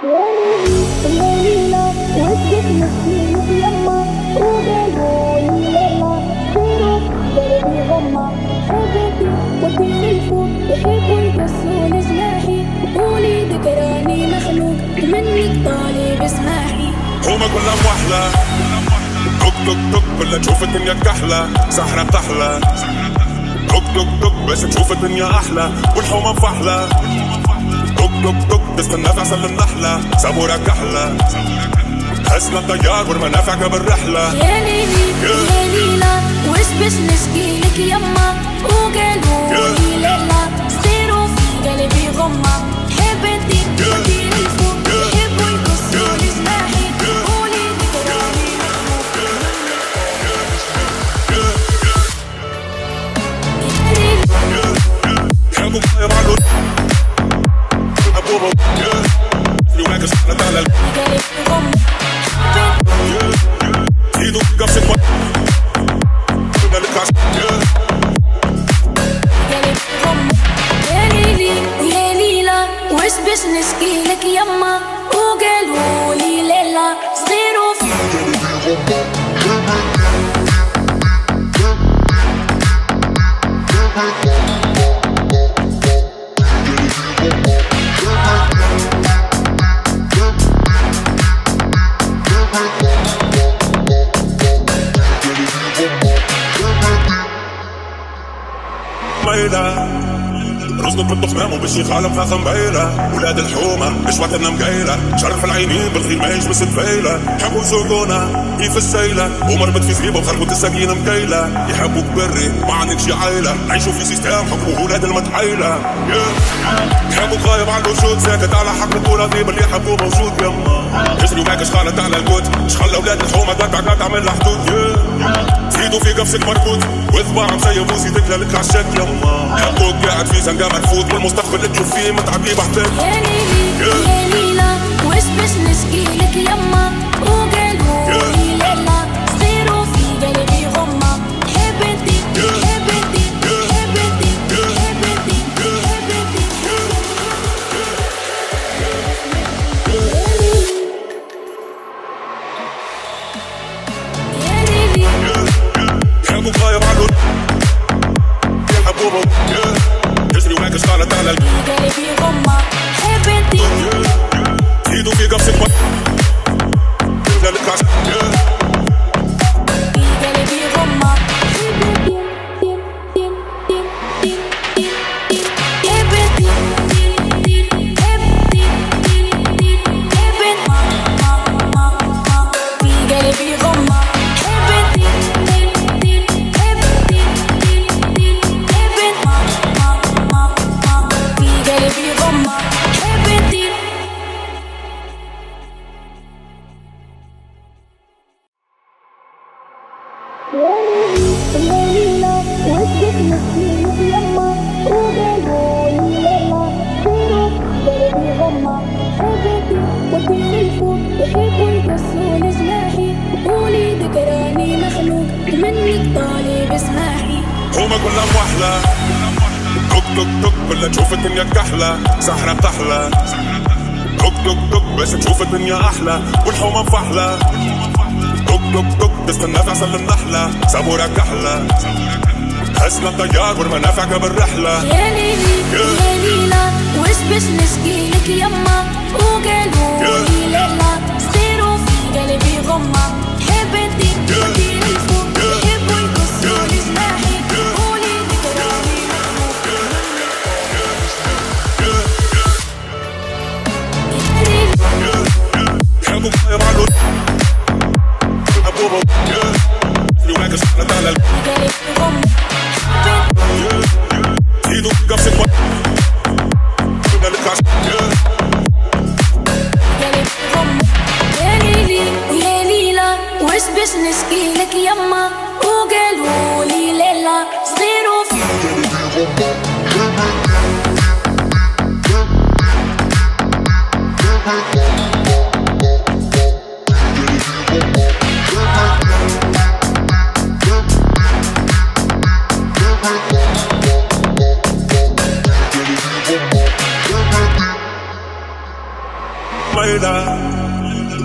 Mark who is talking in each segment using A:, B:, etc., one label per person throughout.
A: هما كلها موحلة توك توك توك كلها تشوف الدنيا كحلة. سحرة تحلى توك توك توك بس تشوف الدنيا أحلى. والحومة فحلة. توك توك توك تستنى تعسل النحلة سابورة كحلة حسنا الطيار والمنافع قبل رحلة
B: يا ليلي يا ليلى وش بش نشكي لك يما وقالوا
A: Later. رزق بطبخ مامو بالشيخ عالم فاخ مبيلة ولاد الحومة مش وقتنا مقيلة. شرف العينين بالخير ما يجبس الفيلة. يحبوا يسوقونا كيف السيلة. ومربط في زريبة وخربط السكينة مكيلة يحبوك بري ما عندكش عيلة. عيشوا في سيستم حكموا ولاد المتحيلة. يحبوك غايب على الوجود ساكت على حق الكورة ذيب اللي يحبوه موجود. يما يجري وماك شخالة على الكوت. شخلى ولاد الحومة قطع قطع من الحدود. زيدوا في قفصك مربوط واذبع مسيب وزيدك لك عشاك يما حبوك قاعد في زنقة مرفوض. والمستقبل اللي تشوف فيه متعبي بحتك.
B: يا ليلي يا ليلى.
A: هما كلها موحلة توك توك توك كلها تشوف الدنيا كحلة. سحرة تحلى. توك توك توك بس تشوف الدنيا أحلى. والحومة فحلة توك توك توك تستنى تعسل النحلة. سابورة كحلة. حسنا الطيار والمنافع قبل رحلة
B: يا ليلي يا ليلى وش بش نشكي لك يما؟ وقالوا لي ليلى صغير وفي قلبي غمة. حب انتي
A: حبوبة لولاك شخالة على الكوت
B: قلبي غمة حب
A: ميلة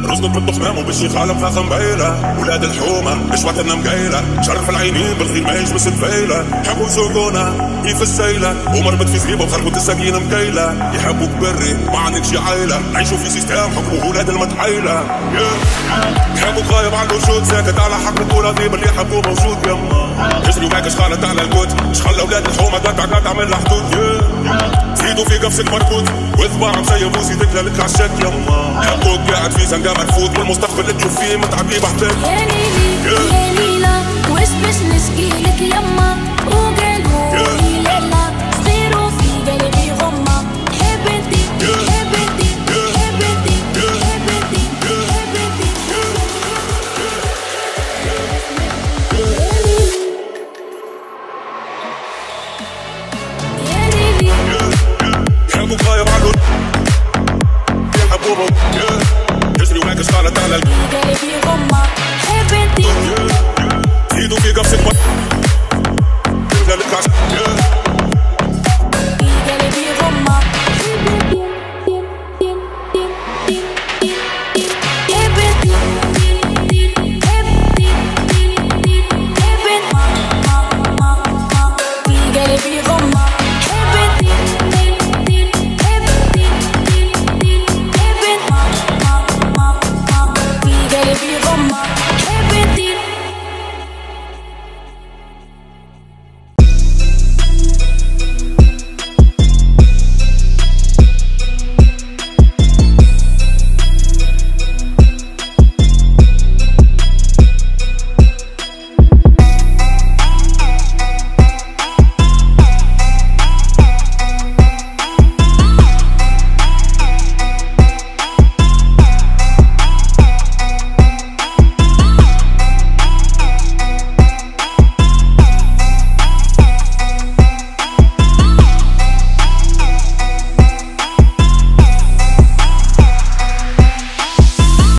A: رزق بنت خمام وبشي خالم فاخ مبيلة ولاد الحومة مش وقتنا مقيلة شرف العينين بالخير ما يجبس تفيلة يحبوا يسوقونا كيف السيلة. ومربت في زريبة وخربوا السكينة مكيلة. يحبوك بري ما عندكش عيلة. عيشوا في سيستم حكموا ولاد المتحيلة. يحبوك غايب على الوجود ساكت على حق بطولة ذيب اللي يحبوه موجود. يما يجري وماك شخالت على الكوت. شخل أولاد الحومة قطع قطع من الحدود. زيدوا في قفصك مربوط وذبار مسيب وزيدك لك عشاك يما حبوك قاعد في زنقة مرفوض والمستقبل اللي تشوف فيه متعبي بحتك
B: يا ليلي يا ليلى وش باش نشكي لك يما